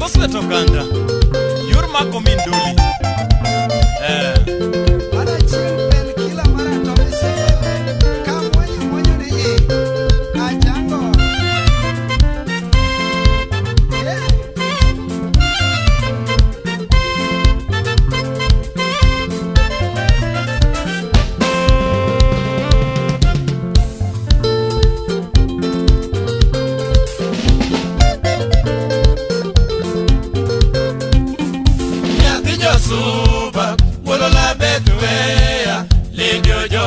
vosveta oganda yurmakomindoli eh.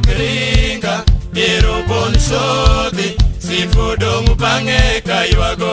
kringa biro pon sodhi sifudo mupangeka ywago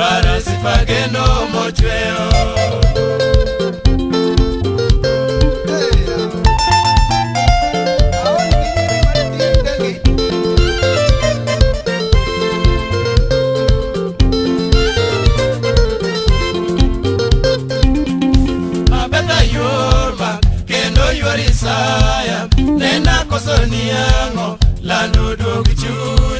kara sifake nomochweo Nena koso niango la nodo kichuni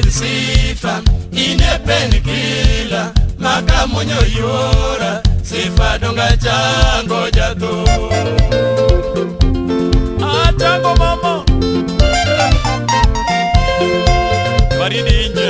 weni sifa inepeni kila makamonyo yora sifa donga chango jato achango mama baridi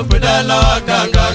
Lopidala Ganga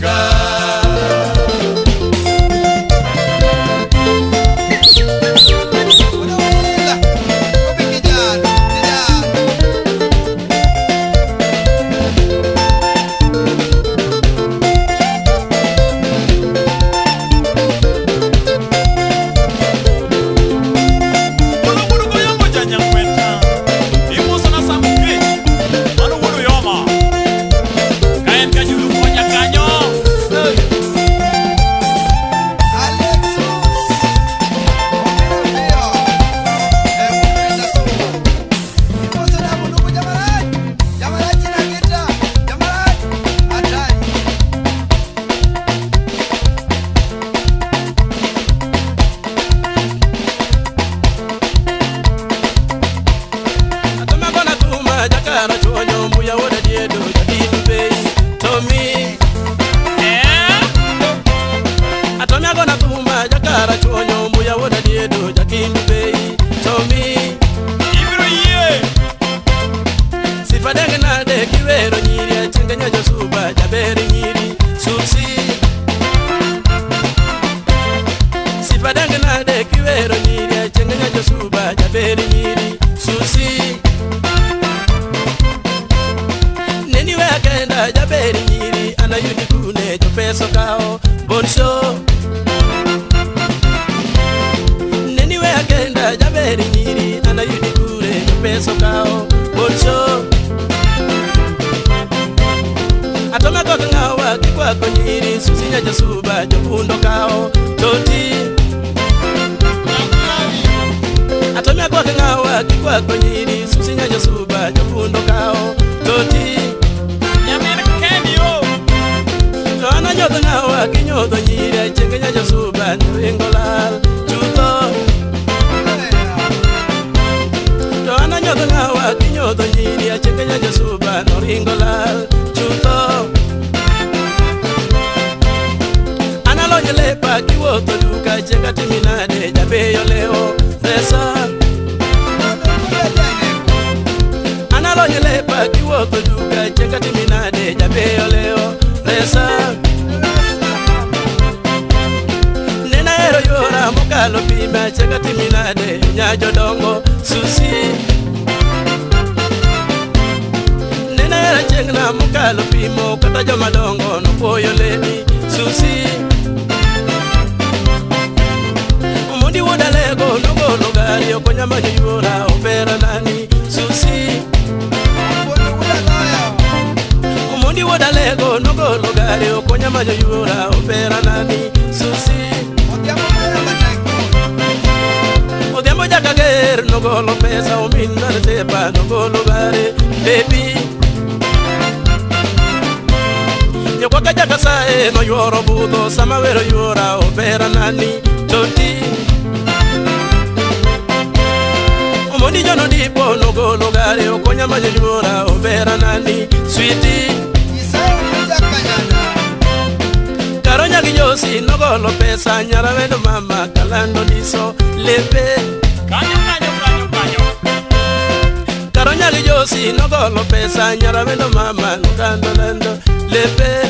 padenge nade kivero nyiri achengenya josuba jaberi nyiri susi sipadenge nade kivero nyiri achengenya josuba jaberi nyiri susi neniwe akaenda jaberi nyiri anayudikune jopeso kao bonso neniwe akaenda jaberi nyiri anayudikure jopeso kao bonso wako njiri susinya suba jofundo kao toti atomia kwake ng'awa kikwako njiri susinya suba jofundo kao toti nyodho nyamir kenyo tonyira chengenyajo suba niringo wakati minane japeyo leo pesa analonyele pakiwokoduka chekati minane japeyo leo pesa nenaeroyora mokalo pima chekati minane nyajodongo susi nenaero cheng'na mokalo pimo kata jomadongo nopoyo lemi susi nani okonyama yoyuora opera nani susi kumundi wodalego nogolo gare okonyama yoyuora opera nani susi odhiambo jakager nogolo pesa omin nanetepa nogolo gare bebi nyokwaka jakasae noyuoro budho sama wero yuora opera nani di di o con ndi jono ndipo nogologale okonyama jojimona overa nani switi karonyagi josi nogolo pesa nyara wendo mama kalando diso lepe karonyagi josi nogolo pesa nyara wendo mama nokandolando lepe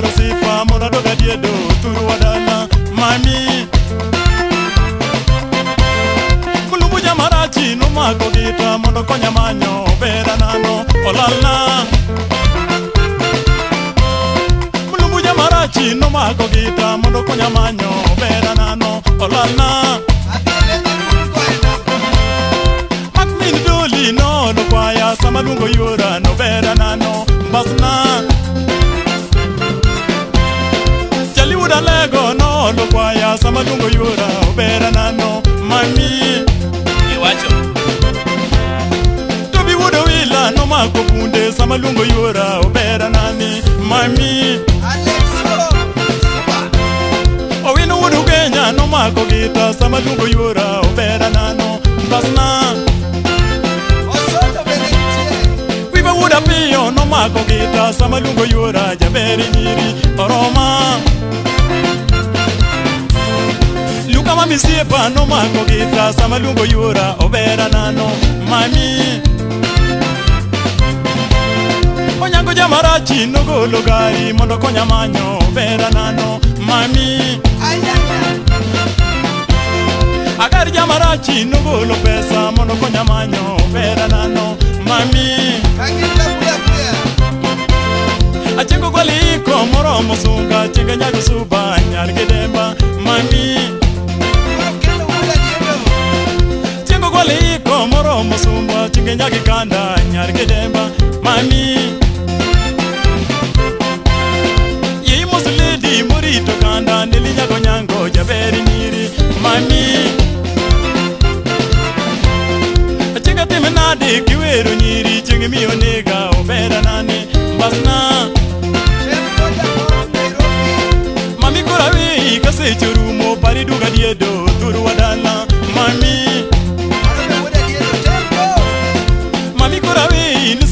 arusifa munodoga diedo turuwadana mami kulumbuja marachi numako gita mondokonya manyo obera nano olalna kulumbuja marachi numako gita mondokonya manyo obera nano olalna akmin doli nono kwaya samalungo yura nobera nano iwacho to bi wuodo wila nomako punde sama luongo yuora obera nani mami owino wuodo kenya nomako gita sama luongo yuora obera nano basna wiba wuoda piyo nomako gita sama luongo yuora jaberi nyiri oroma luka mamizipa nomakobita samalungo yura obera nano mami onyango jamarachi golo gari mondo konya manyo obera nano mami agari jamarachi nogolo pesa mondo konya manyo obera nano mami achengo gwaliiko moromo sunga chenga nyago suba nyar gedemba mami moro musumba chingenyakikanda nyarikedemba mami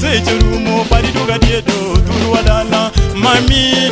sechirumo paridoga diedo turuwadala mami